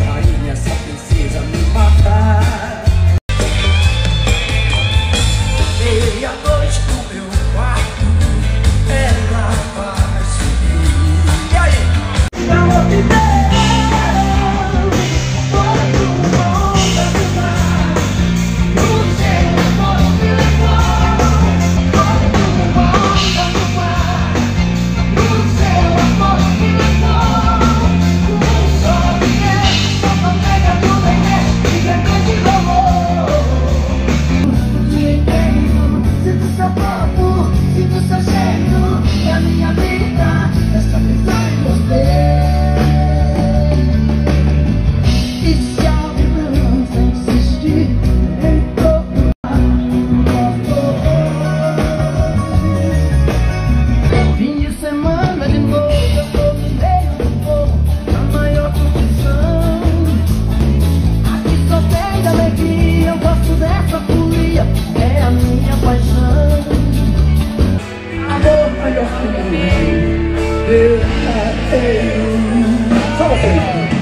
Bye. Vamos! I love you.